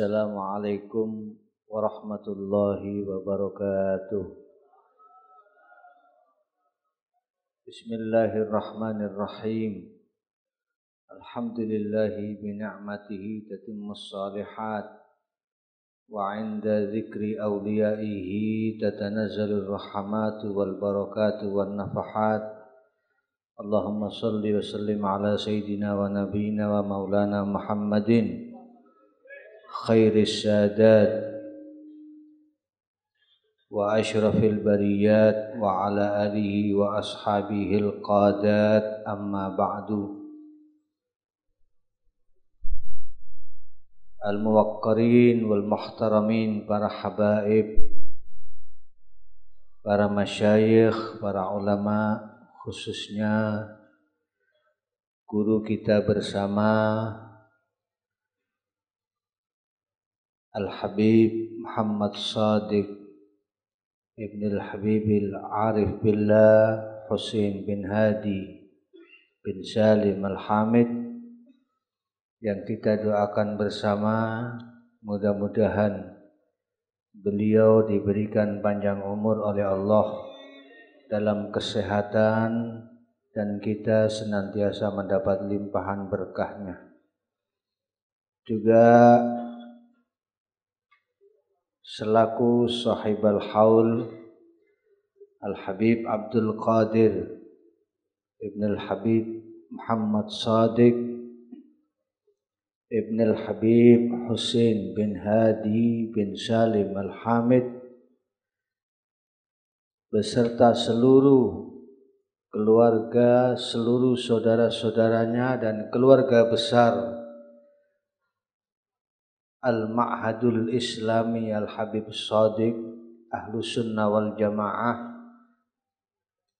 Assalamualaikum warahmatullahi wabarakatuh. Bismillahirrahmanirrahim. Alhamdulillahi bi ni'matihi tatimmus salihat wa 'inda dzikri awliyaihi tatanazzalur rahmatu wal barakatu wan nafahat. اللهم صل وسلم على سيدنا ونبينا ومولانا محمد خير السادات وأشرف البريات وعلى آله وأصحابه القادات. أما بعد الموقرين والمحترمين para habaib para masyayikh, para ulama khususnya guru kita bersama Al-Habib Muhammad Sadiq Ibn Al-Habib Al-Arif Billah Husain bin Hadi bin Salim Al-Hamid yang kita doakan bersama mudah-mudahan beliau diberikan panjang umur oleh Allah dalam kesehatan dan kita senantiasa mendapat limpahan berkahnya. Juga selaku sahib al-haul Al-Habib Abdul Qadir Ibn Al-Habib Muhammad Sadiq Ibn Al-Habib Hussein bin Hadi bin Salim Al-Hamid beserta seluruh keluarga, seluruh saudara-saudaranya dan keluarga besar Al-Ma'hadul Islami Al-Habib Sadiq Ahlu Sunnah wal Jamaah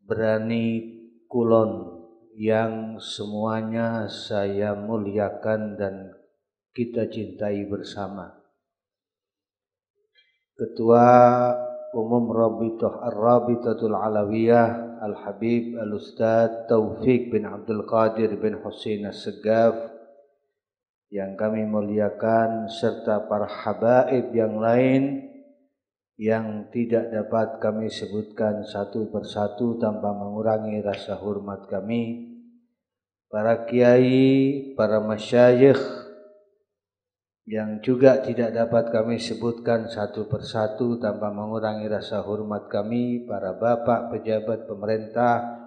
Berani Kulon yang semuanya saya muliakan dan kita cintai bersama. Ketua Umum Rabitah Ar-Rabitatul Alawiyah Al-Habib Al-Ustadz Taufik bin Abdul Qadir bin Hussein As-Segaf yang kami muliakan serta para habaib yang lain yang tidak dapat kami sebutkan satu persatu tanpa mengurangi rasa hormat kami. Para kiai, para masyayikh yang juga tidak dapat kami sebutkan satu persatu tanpa mengurangi rasa hormat kami. Para bapak pejabat pemerintah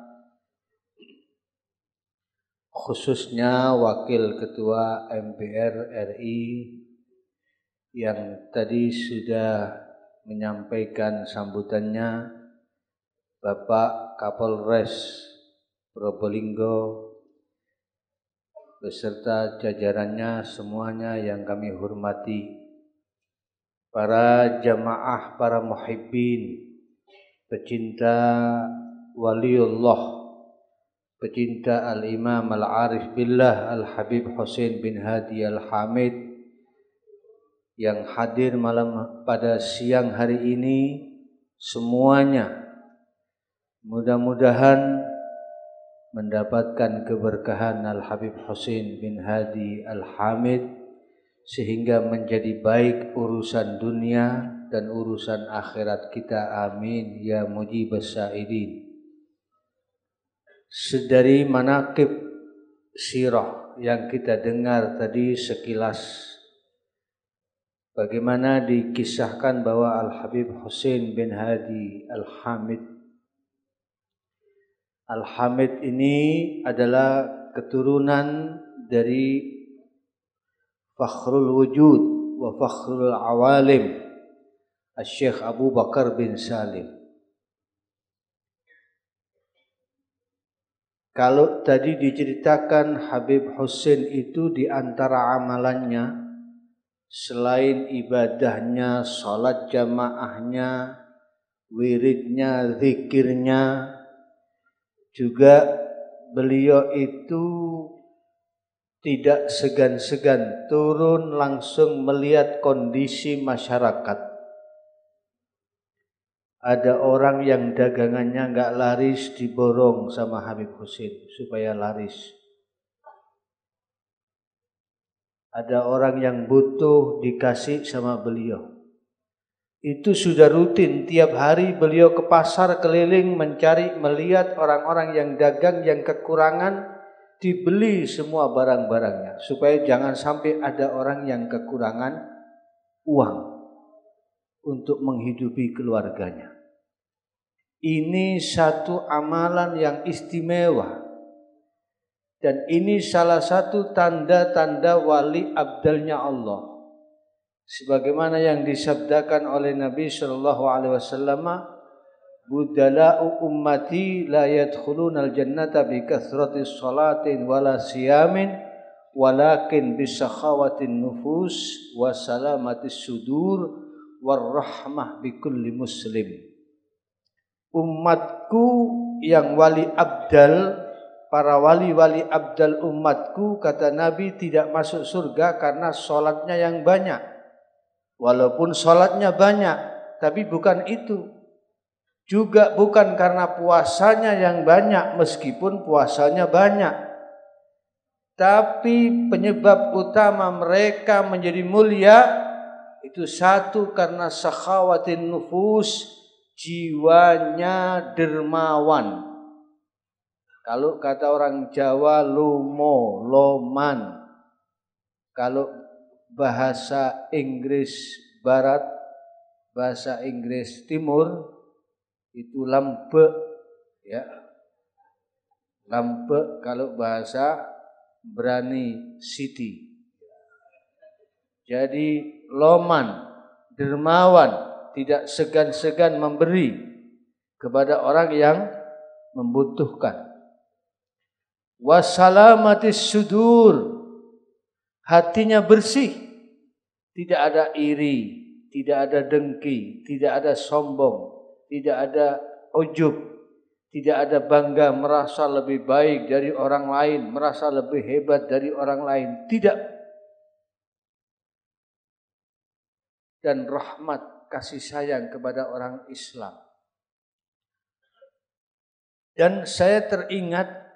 khususnya Wakil Ketua MPR RI yang tadi sudah menyampaikan sambutannya Bapak Kapolres Probolinggo beserta jajarannya semuanya yang kami hormati. Para jamaah, para muhibbin, pecinta waliullah pecinta Al-Imam Al-Arif Billah Al-Habib Hussein bin Hadi Al-Hamid yang hadir malam pada siang hari ini semuanya mudah-mudahan mendapatkan keberkahan Al-Habib Hussein bin Hadi Al-Hamid sehingga menjadi baik urusan dunia dan urusan akhirat kita. Amin. Ya mujibas sa'idin sedari manakib sirah yang kita dengar tadi sekilas. Bagaimana dikisahkan bahwa Al-Habib Hussein bin Hadi Al-Hamid. Al-Hamid ini adalah keturunan dari Fakhrul Wujud wa Fakhrul Awalim Al-Syekh Abu Bakar bin Salim Kalau tadi diceritakan Habib Hussein itu di antara amalannya selain ibadahnya, salat jamaahnya, wiridnya, zikirnya, juga beliau itu tidak segan-segan turun langsung melihat kondisi masyarakat ada orang yang dagangannya nggak laris diborong sama Habib Husin supaya laris. ada orang yang butuh dikasih sama beliau. Itu sudah rutin tiap hari beliau ke pasar keliling mencari melihat orang-orang yang dagang yang kekurangan dibeli semua barang-barangnya supaya jangan sampai ada orang yang kekurangan uang untuk menghidupi keluarganya. Ini satu amalan yang istimewa dan ini salah satu tanda-tanda wali abdalnya Allah sebagaimana yang disabdakan oleh Nabi sallallahu alaihi wasallam budala'u ummati la yadkhulunal jannata bi kathrati salatin wala siyamin walakin bi sakhawatin nufus wa salamatis sudur war rahmah bi kulli muslim umatku yang wali abdal para wali-wali abdal umatku kata Nabi tidak masuk surga karena sholatnya yang banyak Walaupun sholatnya banyak, tapi bukan itu. Juga bukan karena puasanya yang banyak, meskipun puasanya banyak. Tapi penyebab utama mereka menjadi mulia itu satu karena sakhawatin nufus, jiwanya dermawan. Kalau kata orang Jawa lumo, loman. Kalau bahasa Inggris Barat, bahasa Inggris Timur itu lampe ya. Lampe kalau bahasa berani city. Jadi loman, dermawan, tidak segan-segan memberi kepada orang yang membutuhkan. Wassalamatis sudur hatinya bersih, tidak ada iri, tidak ada dengki, tidak ada sombong, tidak ada ujub, tidak ada bangga merasa lebih baik dari orang lain, merasa lebih hebat dari orang lain, tidak. Dan rahmat kasih sayang kepada orang Islam. Dan saya teringat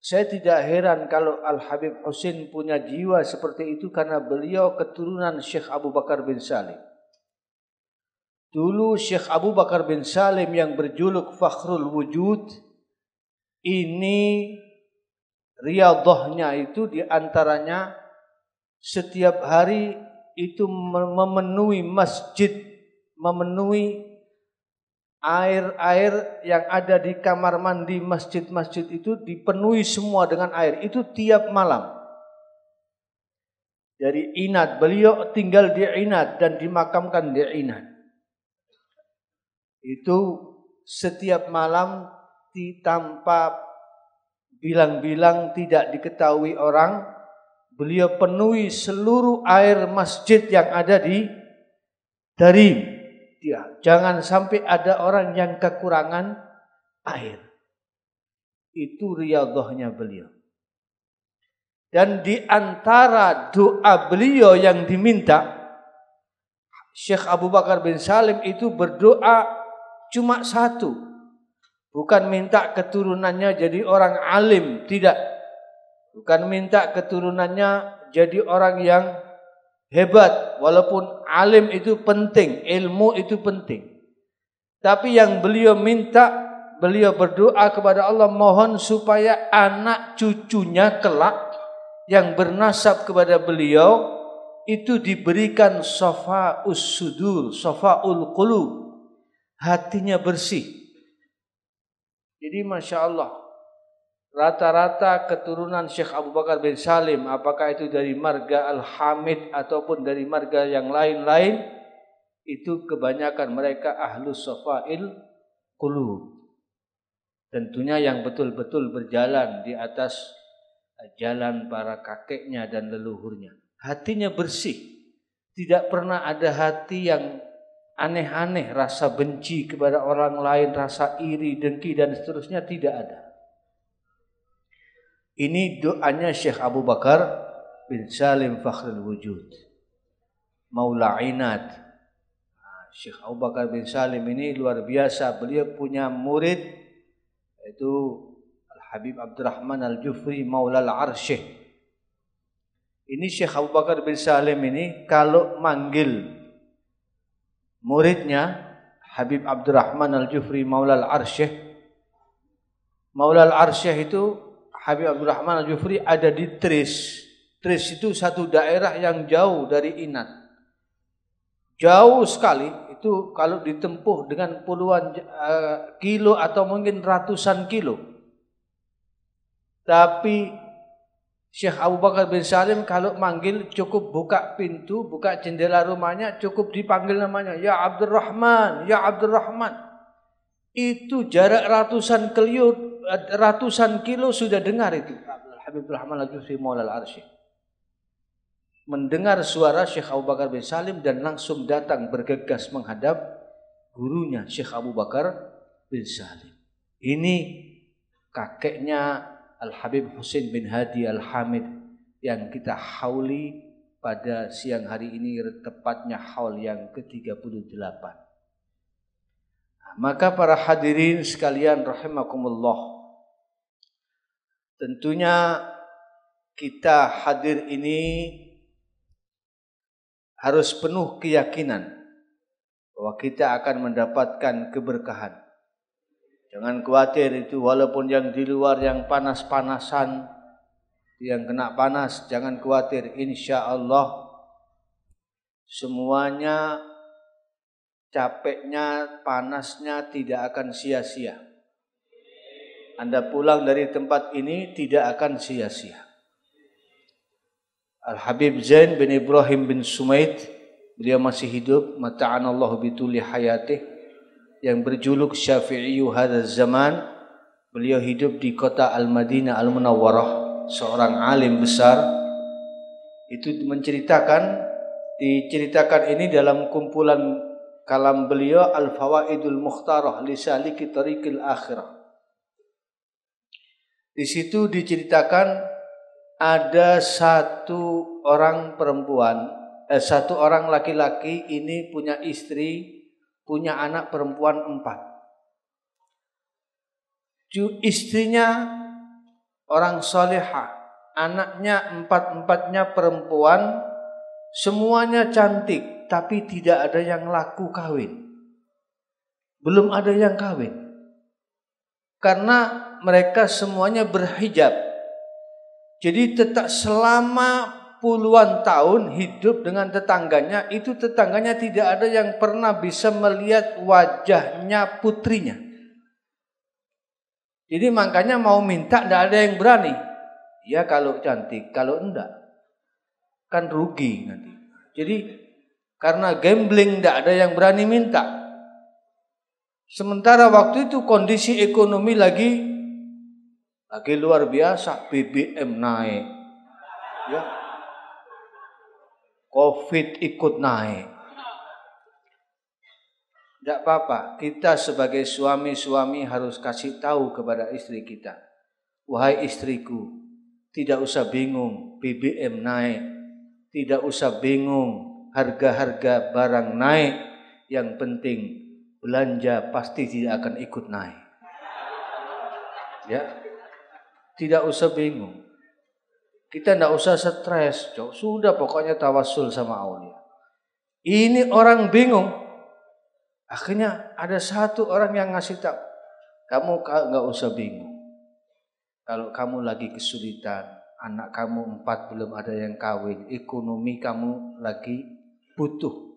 saya tidak heran kalau Al-Habib Husin punya jiwa seperti itu karena beliau keturunan Syekh Abu Bakar bin Salim. Dulu Syekh Abu Bakar bin Salim yang berjuluk Fakhrul Wujud ini riyadhahnya itu di antaranya setiap hari itu memenuhi masjid, memenuhi air-air yang ada di kamar mandi masjid-masjid itu dipenuhi semua dengan air. Itu tiap malam. Dari Inat, beliau tinggal di Inat dan dimakamkan di Inat. Itu setiap malam tanpa bilang-bilang tidak diketahui orang, beliau penuhi seluruh air masjid yang ada di Darim dia. Jangan sampai ada orang yang kekurangan air. Itu riyadhahnya beliau. Dan di antara doa beliau yang diminta, Syekh Abu Bakar bin Salim itu berdoa cuma satu. Bukan minta keturunannya jadi orang alim, tidak. Bukan minta keturunannya jadi orang yang hebat walaupun alim itu penting, ilmu itu penting. Tapi yang beliau minta, beliau berdoa kepada Allah mohon supaya anak cucunya kelak yang bernasab kepada beliau itu diberikan sofa usudur, sofa ul hatinya bersih. Jadi masya Allah, rata-rata keturunan Syekh Abu Bakar bin Salim apakah itu dari marga Al-Hamid ataupun dari marga yang lain-lain itu kebanyakan mereka ahlus safail qulub. Tentunya yang betul-betul berjalan di atas jalan para kakeknya dan leluhurnya. Hatinya bersih. Tidak pernah ada hati yang aneh-aneh rasa benci kepada orang lain rasa iri dengki dan seterusnya tidak ada ini doanya Syekh Abu Bakar bin Salim Fakhrul Wujud. Maula Inat. Nah, Syekh Abu Bakar bin Salim ini luar biasa. Beliau punya murid yaitu Al-Habib Abdurrahman Al-Jufri Maula Al-Arsyih. Ini Syekh Abu Bakar bin Salim ini kalau manggil muridnya Habib Abdurrahman Al-Jufri Maula Al-Arsyih Maula Al-Arsyih itu Habib Abdurrahman Al-Jufri ada di Tris. Tris itu satu daerah yang jauh dari Inat. Jauh sekali itu kalau ditempuh dengan puluhan uh, kilo atau mungkin ratusan kilo. Tapi Syekh Abu Bakar bin Salim kalau manggil cukup buka pintu, buka jendela rumahnya, cukup dipanggil namanya, Ya Abdurrahman, Ya Abdurrahman. Itu jarak ratusan kilo, ratusan kilo sudah dengar itu. Habibur Rahman al-Jufri Maulal Arsyih. Mendengar suara Syekh Abu Bakar bin Salim dan langsung datang bergegas menghadap gurunya Syekh Abu Bakar bin Salim. Ini kakeknya Al-Habib Husain bin Hadi Al-Hamid yang kita hauli pada siang hari ini tepatnya haul yang ke-38. Maka para hadirin sekalian rahimakumullah. Tentunya kita hadir ini harus penuh keyakinan bahwa kita akan mendapatkan keberkahan Jangan khawatir itu walaupun yang di luar yang panas-panasan yang kena panas jangan khawatir insya Allah semuanya capeknya panasnya tidak akan sia-sia. Anda pulang dari tempat ini tidak akan sia-sia. Al Habib Zain bin Ibrahim bin Sumaid beliau masih hidup mata'anallahu bituli hayatih yang berjuluk Syafi'iyu hadzal zaman. Beliau hidup di kota Al-Madinah Al-Munawwarah, seorang alim besar. Itu menceritakan diceritakan ini dalam kumpulan kalam beliau Al-Fawaidul Mukhtarah li saliki tariqil akhirah. Di situ diceritakan ada satu orang perempuan, eh, satu orang laki-laki ini punya istri punya anak perempuan empat. Istrinya orang soleha, anaknya empat-empatnya perempuan, semuanya cantik, tapi tidak ada yang laku kawin. Belum ada yang kawin. Karena mereka semuanya berhijab. Jadi tetap selama puluhan tahun hidup dengan tetangganya, itu tetangganya tidak ada yang pernah bisa melihat wajahnya putrinya. Jadi makanya mau minta tidak ada yang berani. Ya kalau cantik, kalau enggak kan rugi nanti. Jadi karena gambling tidak ada yang berani minta. Sementara waktu itu kondisi ekonomi lagi lagi luar biasa, BBM naik. Ya, Covid ikut naik. Tidak apa-apa, kita sebagai suami-suami harus kasih tahu kepada istri kita. Wahai istriku, tidak usah bingung BBM naik. Tidak usah bingung harga-harga barang naik. Yang penting belanja pasti tidak akan ikut naik. Ya, tidak usah bingung. Kita tidak usah stres. Sudah pokoknya tawasul sama Allah. Ini orang bingung. Akhirnya ada satu orang yang ngasih tahu. Kamu nggak usah bingung. Kalau kamu lagi kesulitan, anak kamu empat belum ada yang kawin, ekonomi kamu lagi butuh.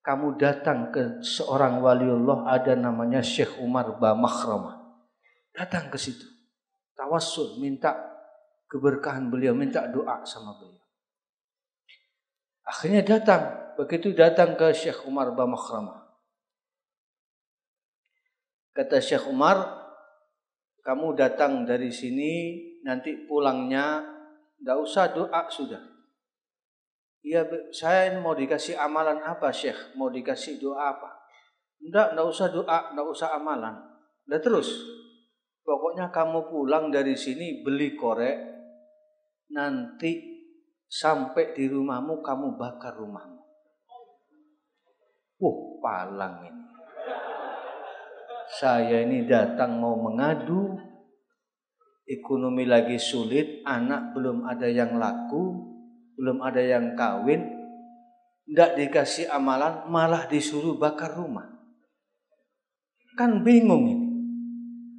Kamu datang ke seorang waliullah ada namanya Syekh Umar Bamakhrama. Datang ke situ. Tawassul, minta keberkahan beliau, minta doa sama beliau. Akhirnya datang, begitu datang ke Syekh Umar Bamakramah. Kata Syekh Umar, kamu datang dari sini, nanti pulangnya tidak usah doa sudah. Iya, saya mau dikasih amalan apa Syekh? Mau dikasih doa apa? Tidak, tidak usah doa, tidak usah amalan. Udah terus. Pokoknya kamu pulang dari sini beli korek, nanti sampai di rumahmu kamu bakar rumahmu. Wah, palang ini. Saya ini datang mau mengadu, ekonomi lagi sulit, anak belum ada yang laku, belum ada yang kawin, tidak dikasih amalan, malah disuruh bakar rumah. Kan bingung ini.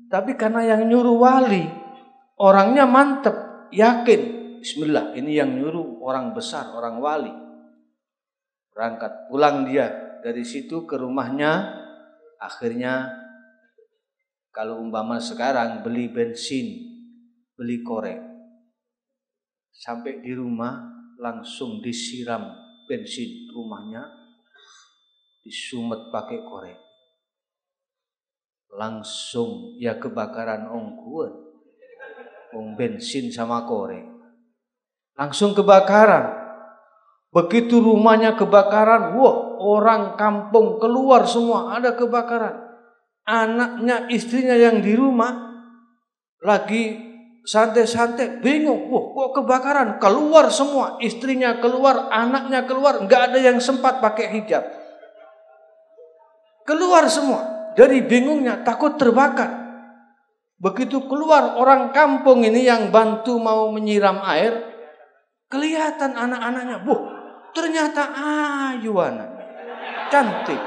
Tapi karena yang nyuruh wali, orangnya mantep, yakin. Bismillah, ini yang nyuruh orang besar, orang wali. Berangkat, pulang dia dari situ ke rumahnya, akhirnya kalau umpama sekarang beli bensin, beli korek, sampai di rumah langsung disiram bensin rumahnya disumet pakai korek. Langsung ya kebakaran ongkuan ong bensin sama korek. Langsung kebakaran. Begitu rumahnya kebakaran wah orang kampung keluar semua ada kebakaran. Anaknya istrinya yang di rumah lagi santai-santai, bingung, wah kok kebakaran, keluar semua, istrinya keluar, anaknya keluar, nggak ada yang sempat pakai hijab. Keluar semua, dari bingungnya takut terbakar. Begitu keluar orang kampung ini yang bantu mau menyiram air, kelihatan anak-anaknya, wah ternyata ayu anaknya, cantik.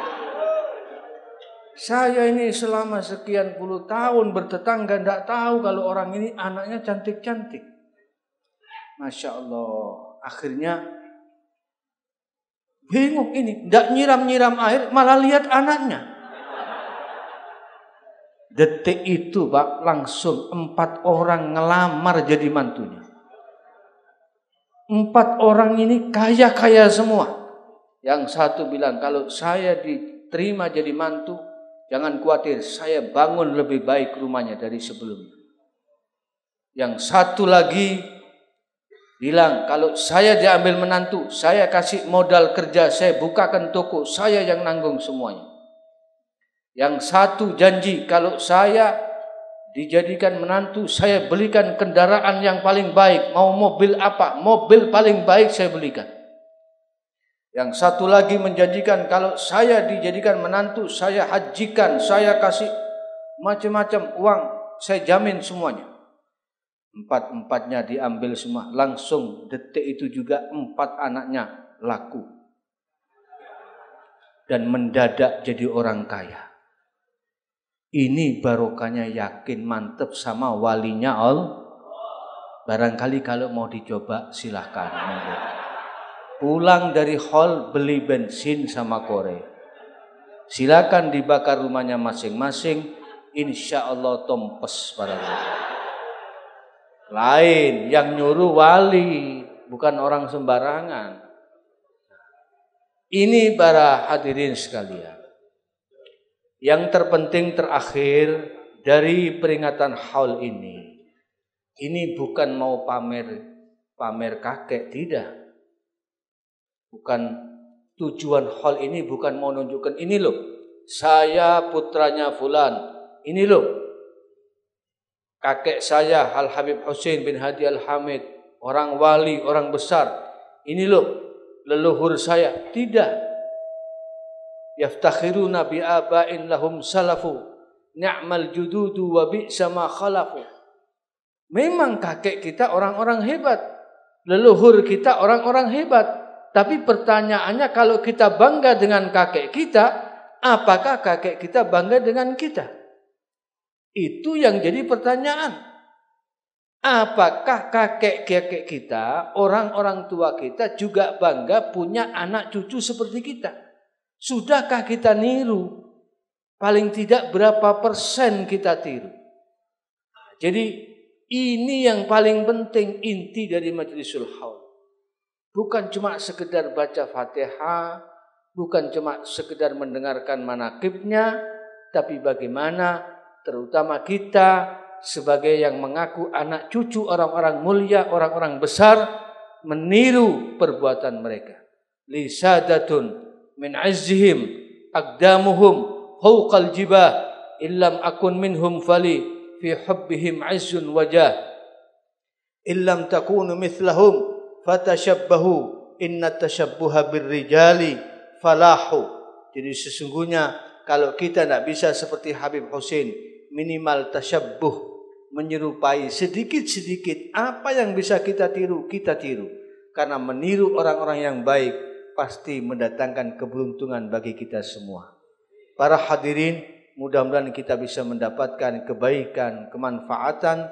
Saya ini selama sekian puluh tahun bertetangga tidak tahu kalau orang ini anaknya cantik-cantik. Masya Allah. Akhirnya bingung ini. Tidak nyiram-nyiram air malah lihat anaknya. Detik itu Pak langsung empat orang ngelamar jadi mantunya. Empat orang ini kaya-kaya semua. Yang satu bilang kalau saya diterima jadi mantu Jangan khawatir, saya bangun lebih baik rumahnya dari sebelumnya. Yang satu lagi bilang, kalau saya diambil menantu, saya kasih modal kerja, saya bukakan toko, saya yang nanggung semuanya. Yang satu janji, kalau saya dijadikan menantu, saya belikan kendaraan yang paling baik. Mau mobil apa? Mobil paling baik saya belikan. Yang satu lagi menjanjikan kalau saya dijadikan menantu, saya hajikan, saya kasih macam-macam uang, saya jamin semuanya. Empat-empatnya diambil semua, langsung detik itu juga empat anaknya laku. Dan mendadak jadi orang kaya. Ini barokahnya yakin mantep sama walinya Allah. Barangkali kalau mau dicoba silahkan. Pulang dari hall beli bensin sama korek. Silakan dibakar rumahnya masing-masing. Insya Allah tompes para Lain yang nyuruh wali, bukan orang sembarangan. Ini para hadirin sekalian. Yang terpenting terakhir dari peringatan haul ini. Ini bukan mau pamer pamer kakek, tidak Bukan tujuan hal ini bukan mau nunjukkan ini loh. Saya putranya fulan. Ini loh. Kakek saya Al Habib Hussein bin Hadi Al Hamid, orang wali, orang besar. Ini loh leluhur saya. Tidak. Yaftakhiruna bi aba'in lahum salafu. Ni'mal jududu wa bi'sa ma khalafu. Memang kakek kita orang-orang hebat. Leluhur kita orang-orang hebat. Tapi pertanyaannya kalau kita bangga dengan kakek kita, apakah kakek kita bangga dengan kita? Itu yang jadi pertanyaan. Apakah kakek-kakek kita, orang-orang tua kita juga bangga punya anak cucu seperti kita? Sudahkah kita niru? Paling tidak berapa persen kita tiru? Jadi ini yang paling penting inti dari majlisul haul. Bukan cuma sekedar baca Fatihah, bukan cuma sekedar mendengarkan manakibnya, tapi bagaimana terutama kita sebagai yang mengaku anak cucu orang-orang mulia, orang-orang besar meniru perbuatan mereka. Lisadatun min azzihim aqdamuhum fawqal jibah illam akun minhum fali fi hubbihim azzun wajah illam takunu mithlahum fatashabbahu inna tashabbuha birrijali falahu. Jadi sesungguhnya kalau kita tidak bisa seperti Habib Hussein minimal tashabbuh menyerupai sedikit-sedikit apa yang bisa kita tiru, kita tiru. karena meniru orang-orang yang baik pasti mendatangkan keberuntungan bagi kita semua. Para hadirin, mudah-mudahan kita bisa mendapatkan kebaikan, kemanfaatan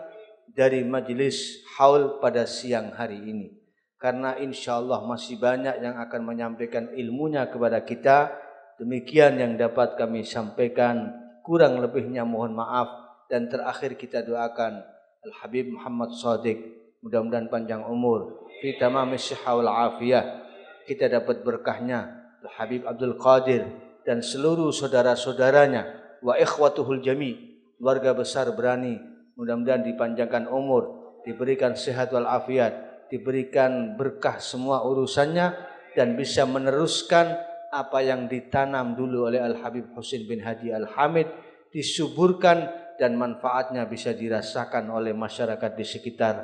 dari majelis haul pada siang hari ini. Karena insya Allah masih banyak yang akan menyampaikan ilmunya kepada kita. Demikian yang dapat kami sampaikan. Kurang lebihnya mohon maaf. Dan terakhir kita doakan Al-Habib Muhammad Sadiq. Mudah-mudahan panjang umur. Kita mamisih haul afiyah. Kita dapat berkahnya. Al-Habib Abdul Qadir dan seluruh saudara-saudaranya wa ikhwatuhul jami warga besar berani mudah-mudahan dipanjangkan umur diberikan sehat wal afiat diberikan berkah semua urusannya dan bisa meneruskan apa yang ditanam dulu oleh Al Habib Husin bin Hadi Al Hamid disuburkan dan manfaatnya bisa dirasakan oleh masyarakat di sekitar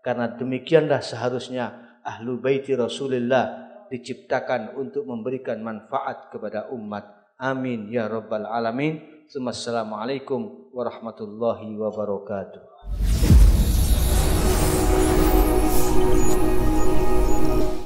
karena demikianlah seharusnya ahlu baiti Rasulullah diciptakan untuk memberikan manfaat kepada umat. Amin ya rabbal alamin. Assalamualaikum warahmatullahi wabarakatuh. あ!